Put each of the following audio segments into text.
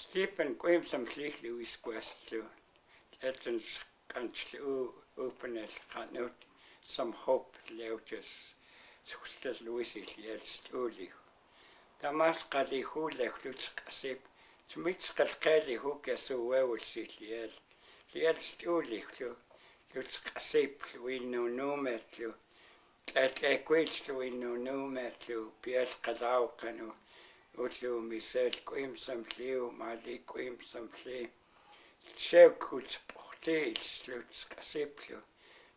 Stephen Graham som slikli uskvæslu. Etens kanskli u upenel kanut som hop leutis. Sustas luisil jelst uli. Tamas qali hule khlut qasib. Tmits qal qali huk yasu wawul siliel. Jelst uli khlu. Khlut qasib luinu numetlu. Tlatlakwilt luinu numetlu. Biel qalauqanu. Tlatlakwilt luinu numetlu улуумисаал куимсамлиу маали куимсамли чэккут порти иллут касиплу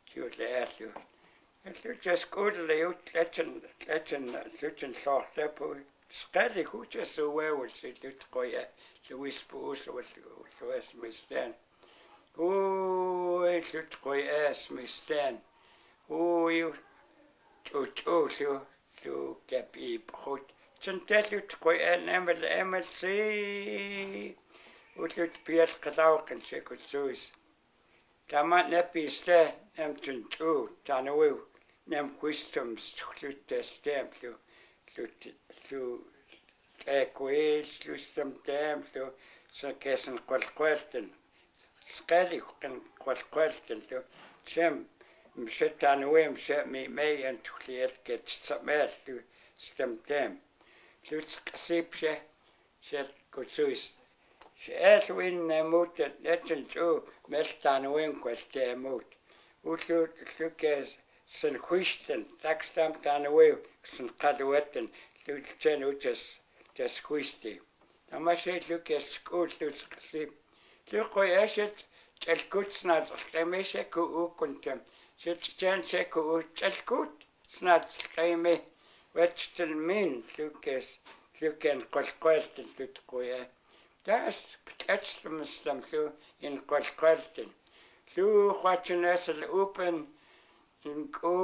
тиулаалу аллучас кууллиут лачэн лачэн лучэн лоорлапул скали хучас уаул силлут коя луис буус уллуас мистан ой лут кояас мистан ой утуулу лу капи пхут сентэлүткой анамал амалси уллут пиал калаукын секутсуис тама написла намтун туу тануив нам хистэмс хлүттэс тэмлү лүт лү экуэл лүстэм тэмлү сакэсэн квалквэлтэн скалик кэн квалквэлтэн лү чэм мшэ тануив мшэ ми мэйэн тухлиэт гэтсамэллү стэм тэмлү Lutskasipse sieltä kutsuis. Sieltä vinne muut, etsin suu mestaan uinkuesti ja muut. Uutlu lykees sen huisten, takstam tämän uu, sen kaduetten, lutsen uutes, tes huistiin. Tämä se lykees kuut lutskasip. Lykoi esit, tselkutsnaat, skemise ku uukuntam. Sitten sen se ku uut tselkut, snaat skemisi. Вэчтэлмин лүкэс лүкэн колкойлтэн туткуя. Тас пикэтслэмслэм лү ин колкойлтэн. Лү хуачнэс л упэн инко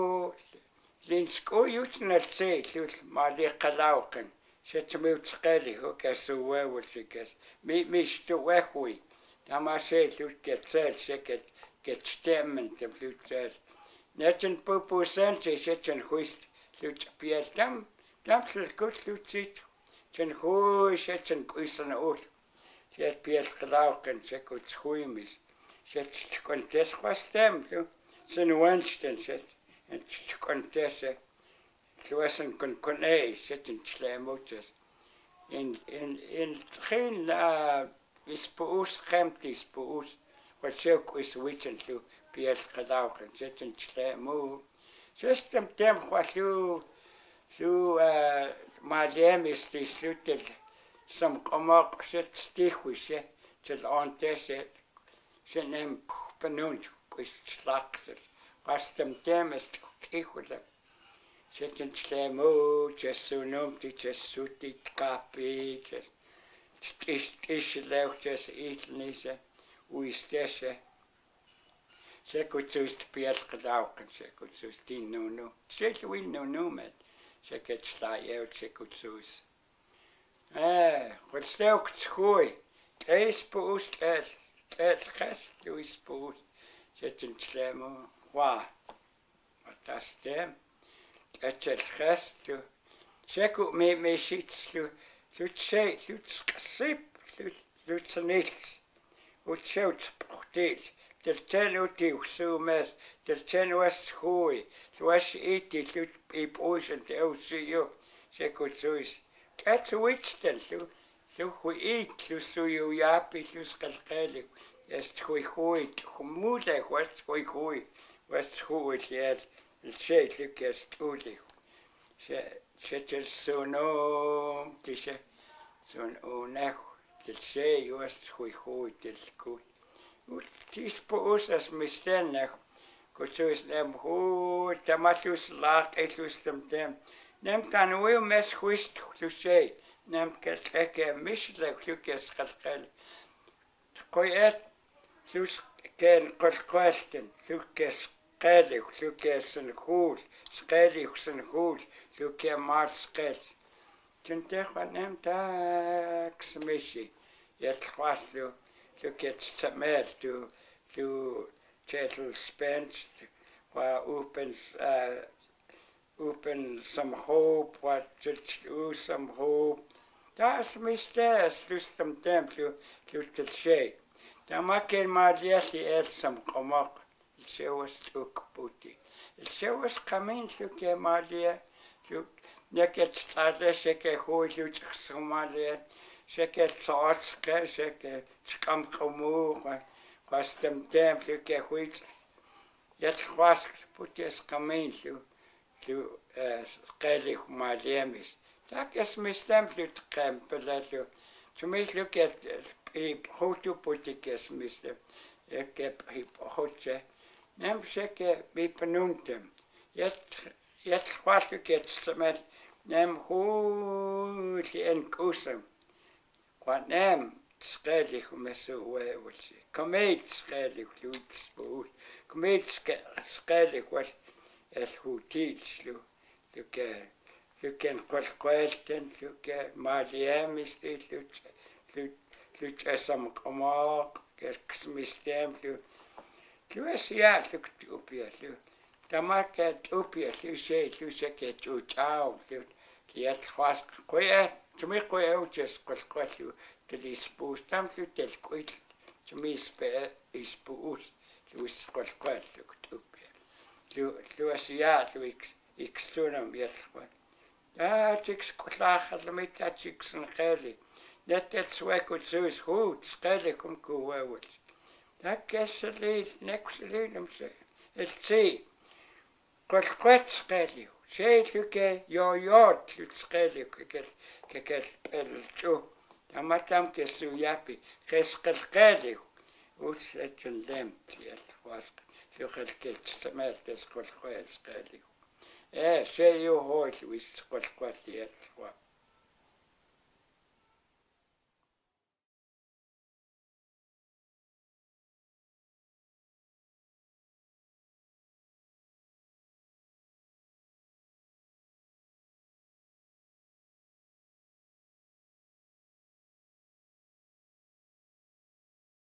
линско ютнэлцэй лүл мали калаукэн. Шэтмэвцгэли хукэсууэвэл шикэс. Ми мисту вэхуи. Тамашэй лүл кэтсэл шэкэт кэтстэмэн тэм лүцэл. Нэтэн пупусэнцэ шэтэн хуист лүч пиаллам тамсл куллутсит чэн хөөшэчэн куйсан уул сиал пиал клаукэн чекут хуймис сэтч контес хвастем лү сэн уэнчтэн сэт энч контес луэсэн кон конэй сэтэн члэмөчэс ин ин ин хэн испуус хэмт испуус wat sewk is wichen lw biel gadawch yn sityn tle mwg. System dem khwalu lu malem ist die Slutel som kommer set stikhuse til antese sen en penun kuslaksel rastem dem ist kikhule Sitten slemu jessunum ti jessuti kapi jes ist ist leuchtes ilnise uistese сакутсуус пиалкалаақкан сакутсуус тииннууну сэлуиннуунумат сакатслааяут сакутсуус аа хөлсөөкцхүй тээспуус тээл тээлхэс туиспуус сэтэнчлэму ва атастэм атэлхэс ту саку ме мешитслу лутсэй лутсқассип лутсэнэлс утсэутсэпхтээл дэлтэнүүти үхсүүмээс дэлтэнвэс хууи луаш ити лут ипуушен тэусиё секутсуис кацуичтэллу луху ит луссуйу яапи лус қалқаалик ясхуй хуит хуммулай хуасхуй хуй васхуй лиал лшейлик яскуулих се сетэлсуно тисе сун унах дэлшээ юасхуй хуй дэлкуй тис поос ас мистэнэх кочөөслэм хуу тамалус лаак элүслэм тэм нэм тан уу мэс хуист хлүшэй нэм кэлэкэ мишлэ хлүкэс хэлхэл коят хлүс кэн колкоалтэн хлүкэс qali hlukesan huul qali husan huul hluke maal qal tinteqan am taksmishi yatlqaslu look at Samal to to Chelsea bench where opens uh, open some äh, hope, what just do some hope. Das miste slustam templu lutel shay. Tamakel maliasi el sam qomaq. Ilsewas tuk puti. Ilsewas kamin suke malia. Tuk neket tsale sheke hoy lutsxumalia шакэлсооцкэ шакэ чкам комууга кастам тэм лүкэ хуит ялхвас путес камин лү лү скэлих э, малиэмис так яс мистэм лү ткэм пэлэлү чумил лүкэ и хоту путикэс мистэм якэ хип хотчэ нэм шакэ бипнунтэм яс ялхвас лүкэ тсэмэл нэм хуули эн кусэм Ванам скалих массууаагулси комеит скалих луутспуул комеит скалих вал алхутииллу лука лукан qalqaалтан лука маалиамис лут лут асам qamaaq kerksmistem lu luasiaa lukt upiallu tamakkat upiallu sei lusakat uutaau lut киарлхваасққуя тумиққуя аутиасқулққуаллу талиспуустаамлуталк уил тумиспаа испуус луиссқулққуаллук туппиа лу луасиаа луик икстунам ятлхваа аа тикскулаахалмит атиксэн қали наттатсуакут суус хуут қали кумкууаавут таккассалиил наксалиилмса элци qolqaat qaaliu шейлүгэ ёёот лүцгэлүгэл кекэл пэлчу яматам кэсу япи кэскэлгэлэг үсэтэн лэм тиэл хвас сюхэлкэч сэмэл кэскэлгэлэг э шею хойл уисгэлгэлэг хвас